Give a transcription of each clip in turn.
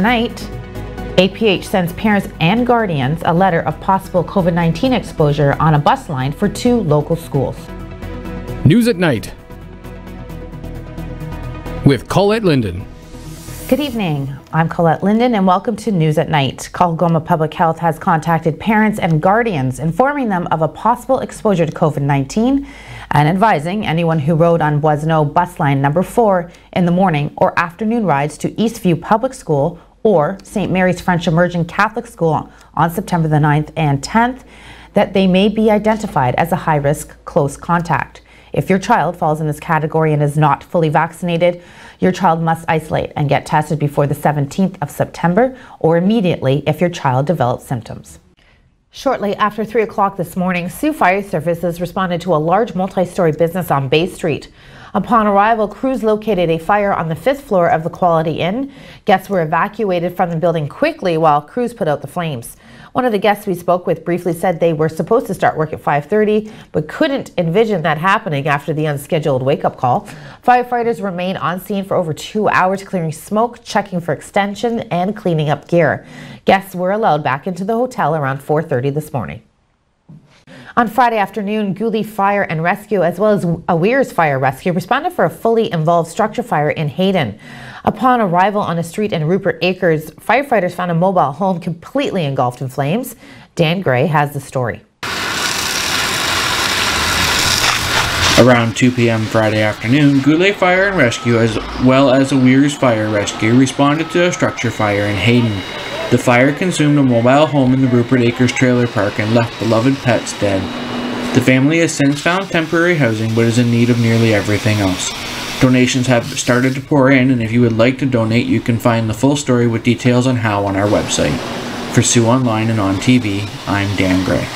Tonight, APH sends parents and guardians a letter of possible COVID 19 exposure on a bus line for two local schools. News at Night with Colette Linden. Good evening. I'm Colette Linden and welcome to News at Night. Algoma Public Health has contacted parents and guardians informing them of a possible exposure to COVID 19 and advising anyone who rode on Boisseneau bus line number 4 in the morning or afternoon rides to Eastview Public School or St. Mary's French Immersion Catholic School on September the 9th and 10th that they may be identified as a high risk close contact. If your child falls in this category and is not fully vaccinated, your child must isolate and get tested before the 17th of September or immediately if your child develops symptoms. Shortly after 3 o'clock this morning, Soo Fire Services responded to a large multi-story business on Bay Street. Upon arrival, crews located a fire on the fifth floor of the Quality Inn. Guests were evacuated from the building quickly while crews put out the flames. One of the guests we spoke with briefly said they were supposed to start work at 5.30, but couldn't envision that happening after the unscheduled wake-up call. Firefighters remained on scene for over two hours, clearing smoke, checking for extension, and cleaning up gear. Guests were allowed back into the hotel around 4.30 this morning. On Friday afternoon, Goulais Fire and Rescue, as well as Aweres Fire Rescue, responded for a fully involved structure fire in Heyden. Upon arrival on a street in Rupert Acres, firefighters found a mobile home completely engulfed in flames. Dan Gray has the story. Around 2 p.m. Friday afternoon, Goulais Fire and Rescue, as well as Aweres Fire Rescue, responded to a structure fire in Heyden. The fire consumed a mobile home in the Rupert Acres trailer park and left beloved pets dead. The family has since found temporary housing but is in need of nearly everything else. Donations have started to pour in, and if you would like to donate, you can find the full story with details on how on our website. For SaultOnline and on TV, I'm Dan Gray.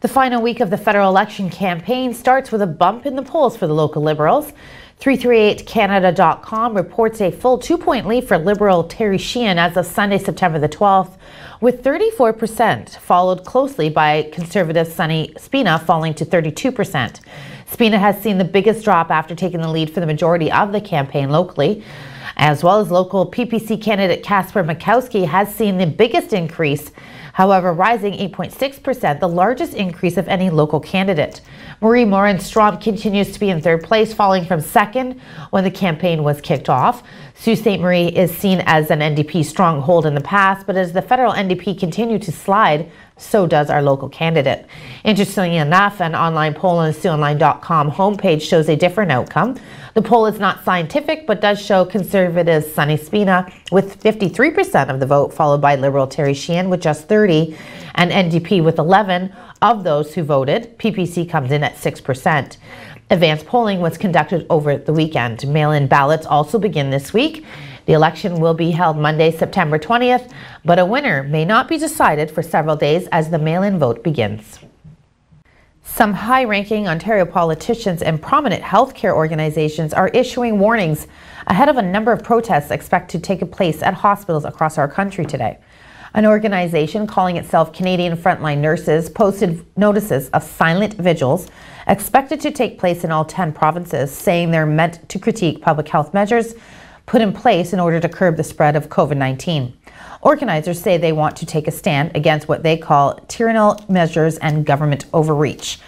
The final week of the federal election campaign starts with a bump in the polls for the local Liberals. 338canada.com reports a full two point lead for Liberal Terry Sheehan as of Sunday, September the 12th, with 34%, followed closely by Conservative Sonny Spina falling to 32%. Spina has seen the biggest drop after taking the lead for the majority of the campaign locally as well as local PPC candidate Kasper Makowski has seen the biggest increase however, rising 8.6%, the largest increase of any local candidate. Marie Morin Strom continues to be in third place, falling from second when the campaign was kicked off. Sault Ste. Marie is seen as an NDP stronghold in the past, but as the federal NDP continue to slide, so does our local candidate. Interestingly enough, an online poll on the homepage shows a different outcome. The poll is not scientific, but does show conservative Sonny Spina with 53% of the vote, followed by Liberal Terry Sheehan with just 30, and NDP with 11 of those who voted. PPC comes in at 6%. Advanced polling was conducted over the weekend. Mail-in ballots also begin this week. The election will be held Monday, September 20th, but a winner may not be decided for several days as the mail-in vote begins. Some high-ranking Ontario politicians and prominent healthcare organizations are issuing warnings ahead of a number of protests expected to take place at hospitals across our country today. An organization calling itself Canadian Frontline Nurses posted notices of silent vigils expected to take place in all 10 provinces, saying they're meant to critique public health measures put in place in order to curb the spread of COVID 19. Organizers say they want to take a stand against what they call tyrannical measures and government overreach,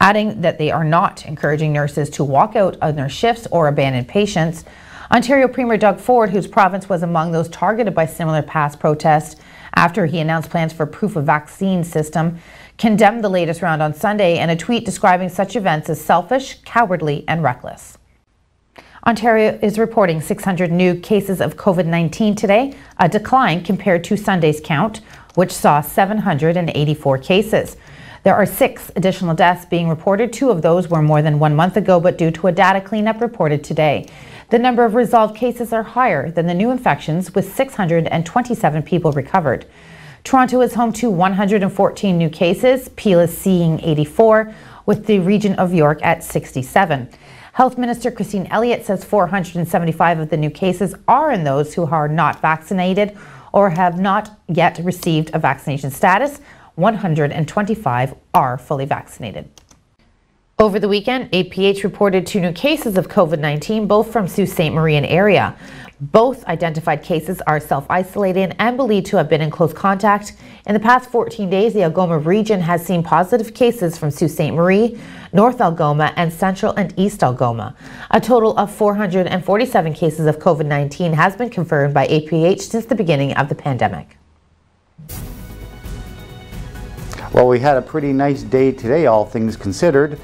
adding that they are not encouraging nurses to walk out on their shifts or abandon patients. Ontario Premier Doug Ford, whose province was among those targeted by similar past protests after he announced plans for proof of vaccine system, condemned the latest round on Sunday in a tweet describing such events as selfish, cowardly, and reckless. Ontario is reporting 600 new cases of COVID 19 today, a decline compared to Sunday's count, which saw 784 cases. There are six additional deaths being reported. Two of those were more than one month ago, but due to a data cleanup reported today. The number of resolved cases are higher than the new infections, with 627 people recovered. Toronto is home to 114 new cases. Peel is seeing 84, with the region of York at 67. Health Minister Christine Elliott says 475 of the new cases are in those who are not vaccinated or have not yet received a vaccination status. 125 are fully vaccinated. Over the weekend, APH reported two new cases of COVID 19, both from Sault Ste. Marie and area. Both identified cases are self isolating and believed to have been in close contact. In the past 14 days, the Algoma region has seen positive cases from Sault Ste. Marie, North Algoma, and Central and East Algoma. A total of 447 cases of COVID 19 has been confirmed by APH since the beginning of the pandemic. Well, we had a pretty nice day today, all things considered.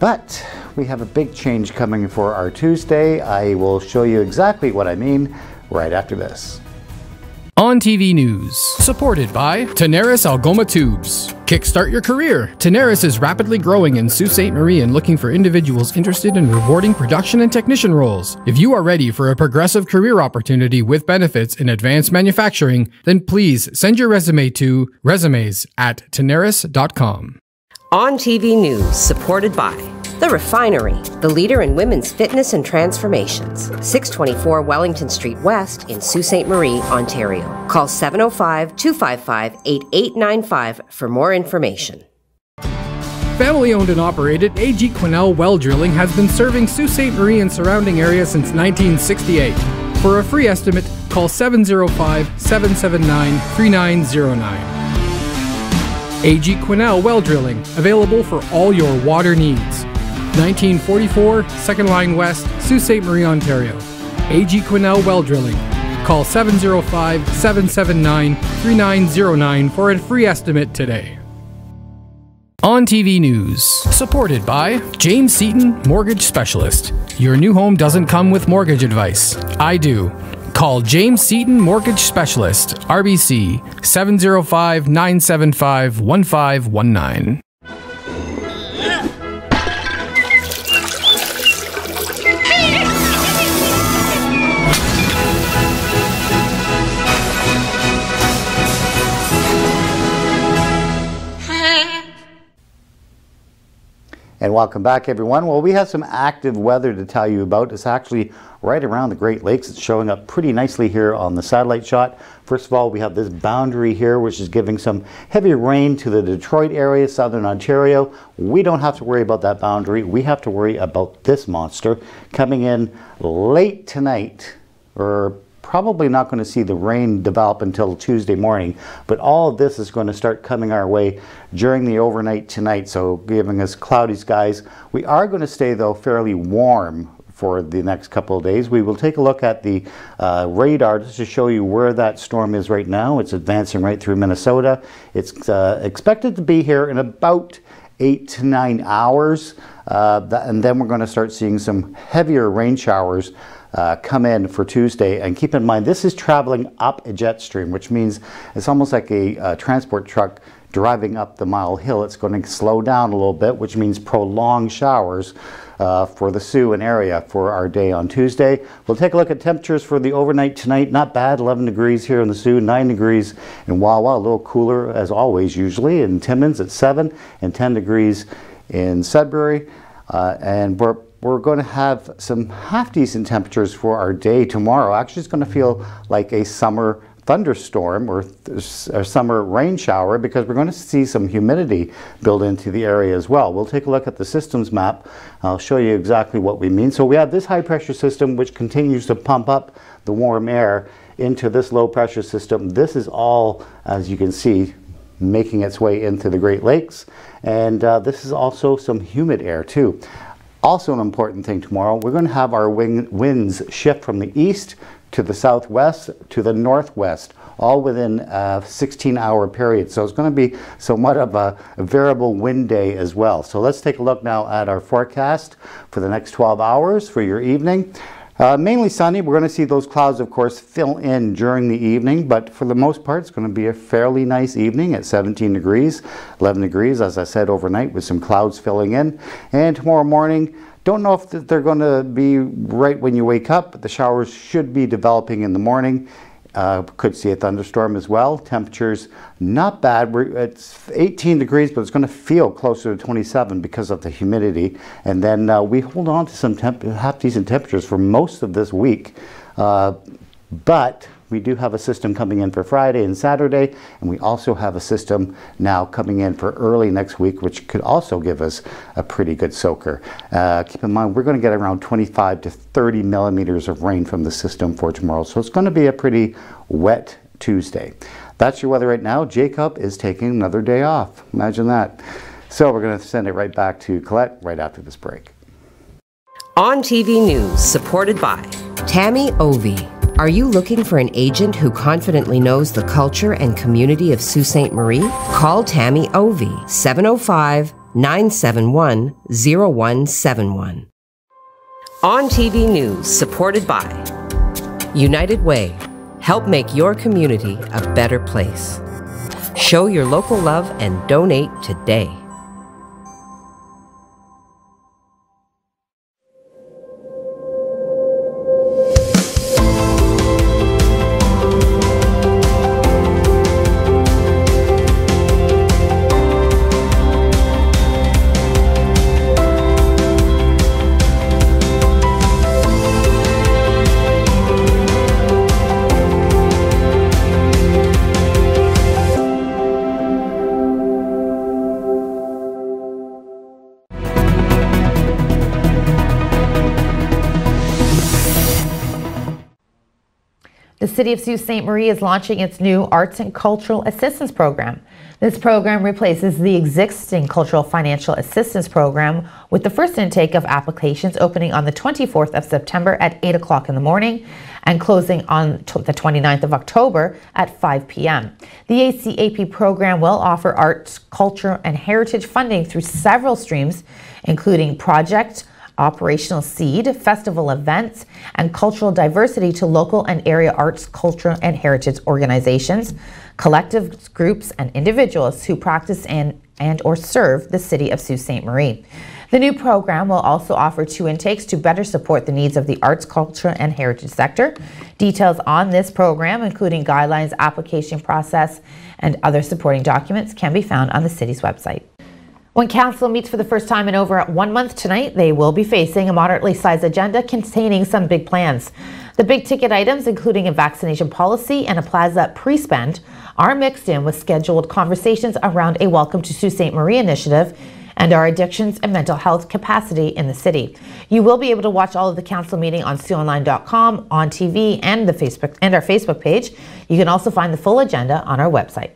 But we have a big change coming for our Tuesday. I will show you exactly what I mean right after this. On TV News, supported by Tenaris Algoma Tubes. Kickstart your career. Tenaris is rapidly growing in Sault Ste. Marie and looking for individuals interested in rewarding production and technician roles. If you are ready for a progressive career opportunity with benefits in advanced manufacturing, then please send your resume to resumes at tenaris.com. On TV News, supported by The Refinery, the leader in women's fitness and transformations. 624 Wellington Street West in Sault Ste. Marie, Ontario. Call 705 255 8895 for more information. Family owned and operated, AG Quinnell Well Drilling has been serving Sault Ste. Marie and surrounding area since 1968. For a free estimate, call 705 779 3909. AG Quinnell Well Drilling, available for all your water needs. 1944, Second Line West, Sault Ste. Marie, Ontario. AG Quinnell Well Drilling. Call 705 779 3909 for a free estimate today. On TV News, supported by James Seaton Mortgage Specialist. Your new home doesn't come with mortgage advice. I do. Call James Seaton Mortgage Specialist, RBC 705 975 1519. And welcome back, everyone. Well, we have some active weather to tell you about. It's actually right around the Great Lakes. It's showing up pretty nicely here on the satellite shot. First of all, we have this boundary here, which is giving some heavy rain to the Detroit area, southern Ontario. We don't have to worry about that boundary. We have to worry about this monster coming in late tonight, or probably not going to see the rain develop until Tuesday morning, but all of this is going to start coming our way during the overnight tonight, so giving us cloudy skies. We are going to stay, though, fairly warm for the next couple of days. We will take a look at the uh, radar just to show you where that storm is right now. It's advancing right through Minnesota. It's uh, expected to be here in about eight to nine hours, uh, and then we're going to start seeing some heavier rain showers uh, come in for Tuesday. And keep in mind, this is traveling up a jet stream, which means it's almost like a, a transport truck driving up the mile hill. It's going to slow down a little bit, which means prolonged showers. Uh, for the Siouan area for our day on Tuesday. We'll take a look at temperatures for the overnight tonight. Not bad, 11 degrees here in the Soo, 9 degrees in Wawa, a little cooler as always usually. In Timmins at 7 and 10 degrees in Sudbury. Uh, and we're we're going to have some half decent temperatures for our day tomorrow. Actually, it's going to feel like a summer thunderstorm or a summer rain shower because we're going to see some humidity build into the area as well. We'll take a look at the systems map. I'll show you exactly what we mean. So we have this high pressure system which continues to pump up the warm air into this low pressure system. This is all, as you can see, making its way into the Great Lakes. And uh, this is also some humid air too. Also an important thing tomorrow, we're going to have our wing, winds shift from the east to the southwest to the northwest, all within a 16 hour period. So it's going to be somewhat of a, a, variable wind day as well. So let's take a look now at our forecast for the next 12 hours for your evening. Uh, mainly sunny. We're going to see those clouds, of course, fill in during the evening, but for the most part, it's going to be a fairly nice evening at 17 degrees, 11 degrees, as I said, overnight with some clouds filling in. And tomorrow morning, don't know if they're going to be right when you wake up, but the showers should be developing in the morning. Uh, could see a thunderstorm as well. Temperatures not bad. We're, it's 18 degrees, but it's going to feel closer to 27 because of the humidity. And then uh, we hold on to some half decent temperatures for most of this week. Uh, but We do have a system coming in for Friday and Saturday, and we also have a system now coming in for early next week, which could also give us a pretty good soaker. Uh, keep in mind, we're going to get around 25 to 30 millimeters of rain from the system for tomorrow, so it's going to be a pretty wet Tuesday. That's your weather right now. Jacob is taking another day off. Imagine that. So we're going to send it right back to Colette right after this break. On TV News, supported by Tammy Ovey. Are you looking for an agent who confidently knows the culture and community of Sault Ste. Marie? Call Tammy Ovey, 705 971 0171. On TV News, supported by United Way. Help make your community a better place. Show your local love and donate today. City of Sault Ste. Marie is launching its new Arts and Cultural Assistance Program. This program replaces the existing Cultural Financial Assistance Program with the first intake of applications opening on the 24th of September at 8 o'clock in the morning and closing on the 29th of October at 5 p.m. The ACAP program will offer arts, culture, and heritage funding through several streams, including project, operational seed, festival events, and cultural diversity to local and area arts, culture, and heritage organizations, collective groups, and individuals who practice and, and or serve the city of Sault Ste. Marie. The new program will also offer two intakes to better support the needs of the arts, culture, and heritage sector. Details on this program, including guidelines, application process, and other supporting documents, can be found on the city's website. When Council meets for the first time in over one month tonight, they will be facing a moderately sized agenda containing some big plans. The big ticket items, including a vaccination policy and a plaza pre-spend, are mixed in with scheduled conversations around a Welcome to Sault Ste. Marie initiative and our addictions and mental health capacity in the city. You will be able to watch all of the council meeting on SaultOnline.com, on TV, and the Facebook and our Facebook page. You can also find the full agenda on our website.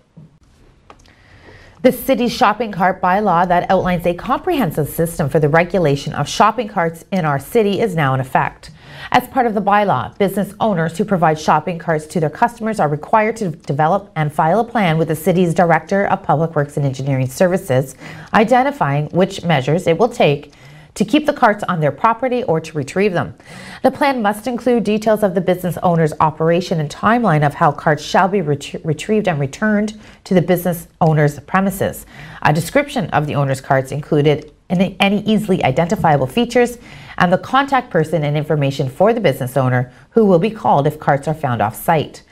The city's shopping cart bylaw that outlines a comprehensive system for the regulation of shopping carts in our city is now in effect. As part of the bylaw, business owners who provide shopping carts to their customers are required to develop and file a plan with the city's Director of Public Works and Engineering Services, identifying which measures it will take to keep the carts on their property or to retrieve them. The plan must include details of the business owner's operation and timeline of how carts shall be ret retrieved and returned to the business owner's premises. A description of the owner's carts included any, any easily identifiable features and the contact person and information for the business owner who will be called if carts are found off site.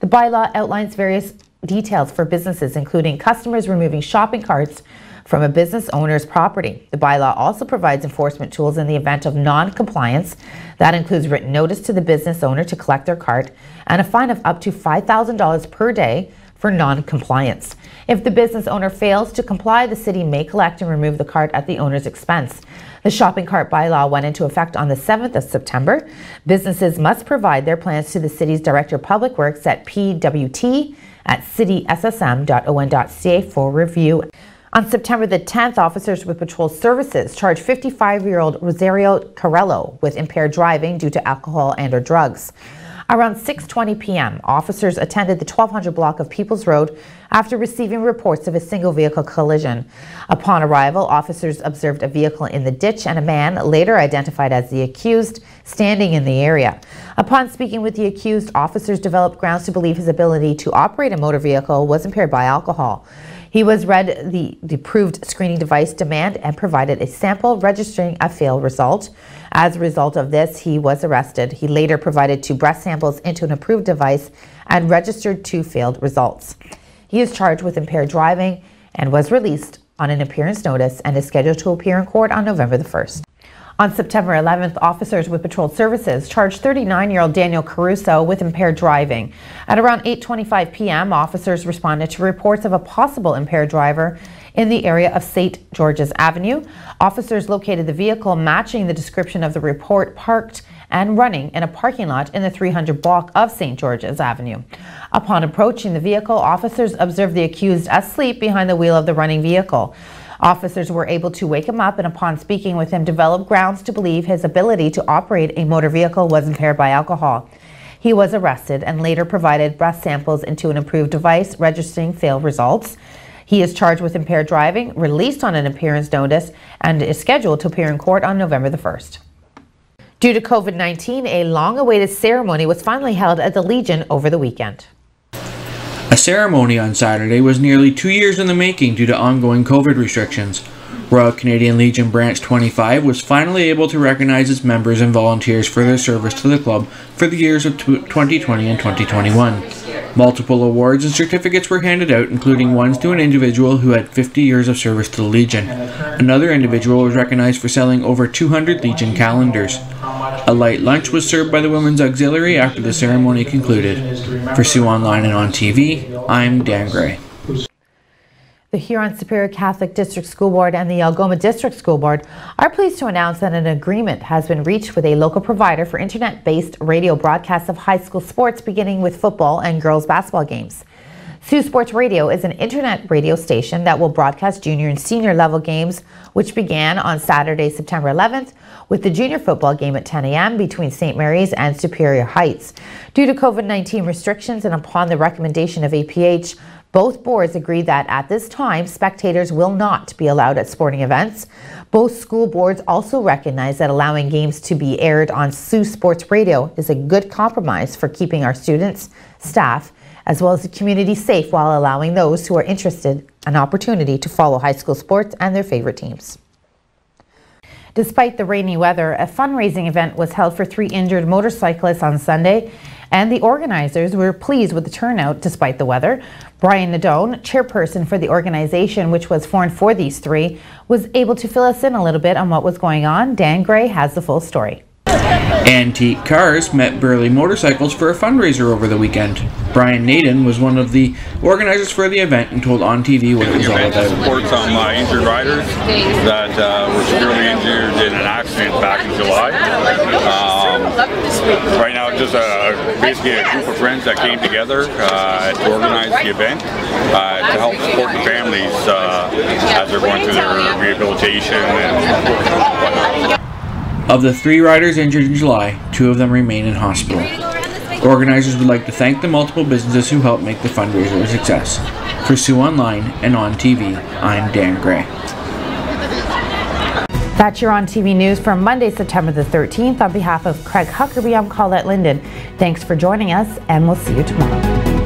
The bylaw outlines various details for businesses, including customers removing shopping carts from a business owner's property. The bylaw also provides enforcement tools in the event of non-compliance. That includes written notice to the business owner to collect their cart and a fine of up to $5,000 per day for non-compliance. If the business owner fails to comply, the city may collect and remove the cart at the owner's expense. The shopping cart bylaw went into effect on the 7th of September. Businesses must provide their plans to the city's Director of Public Works at pwt at cityssm.on.ca for review. On September the 10th, officers with Patrol Services charged 55-year-old Rosario Carello with impaired driving due to alcohol and or drugs. Around 6.20 p.m., officers attended the 1200 block of Peoples Road after receiving reports of a single vehicle collision. Upon arrival, officers observed a vehicle in the ditch and a man, later identified as the accused, standing in the area. Upon speaking with the accused, officers developed grounds to believe his ability to operate a motor vehicle was impaired by alcohol. He was read the, the approved screening device demand and provided a sample registering a failed result. As a result of this, he was arrested. He later provided two breath samples into an approved device and registered two failed results. He is charged with impaired driving and was released on an appearance notice and is scheduled to appear in court on November the 1st. On September 11th, officers with Patrol Services charged 39-year-old Daniel Caruso with impaired driving. At around 8.25 p.m., officers responded to reports of a possible impaired driver in the area of St. George's Avenue. Officers located the vehicle matching the description of the report parked and running in a parking lot in the 300 block of St. George's Avenue. Upon approaching the vehicle, officers observed the accused asleep behind the wheel of the running vehicle. Officers were able to wake him up and upon speaking with him developed grounds to believe his ability to operate a motor vehicle was impaired by alcohol. He was arrested and later provided breath samples into an approved device registering failed results. He is charged with impaired driving, released on an appearance notice, and is scheduled to appear in court on November the 1st. Due to COVID 19, a long awaited ceremony was finally held at the Legion over the weekend. A ceremony on Saturday was nearly two years in the making due to ongoing COVID restrictions. Royal Canadian Legion Branch 25 was finally able to recognize its members and volunteers for their service to the club for the years of 2020 and 2021. Multiple awards and certificates were handed out, including ones to an individual who had 50 years of service to the Legion. Another individual was recognized for selling over 200 Legion calendars. A light lunch was served by the Women's Auxiliary after the ceremony concluded. For SaultOnline and on TV, I'm Dan Gray. The Huron Superior Catholic District School Board and the Algoma District School Board are pleased to announce that an agreement has been reached with a local provider for internet-based radio broadcasts of high school sports beginning with football and girls basketball games. Soo Sports Radio is an internet radio station that will broadcast junior and senior level games, which began on Saturday, September 11th, with the junior football game at 10 a.m. between St. Mary's and Superior Heights. Due to COVID 19 restrictions and upon the recommendation of APH, both boards agree that at this time, spectators will not be allowed at sporting events. Both school boards also recognize that allowing games to be aired on Soo Sports Radio is a good compromise for keeping our students, staff, as well as the community safe while allowing those who are interested an opportunity to follow high school sports and their favorite teams. Despite the rainy weather, a fundraising event was held for three injured motorcyclists on Sunday and the organizers were pleased with the turnout despite the weather. Brian Nadone, chairperson for the organization, which was formed for these three, was able to fill us in a little bit on what was going on. Dan Gray has the full story. Antique Cars met Burley Motorcycles for a fundraiser over the weekend. Brian Naden was one of the organizers for the event and told On TV what it was all about. support some uh, injured riders that uh, were severely injured in an accident back in July. Um, right now, just a, basically a group of friends that came together uh, to organize the event uh, to help support the families uh, as they're going through their rehabilitation and of the three riders injured in July, two of them remain in hospital. Organizers would like to thank the multiple businesses who helped make the fundraiser a success. For SaultOnline and On TV, I'm Dan Gray. That's your On TV news for Monday, September the 13th. On behalf of Craig Huckerby, I'm Colette Linden. Thanks for joining us, and we'll see you tomorrow.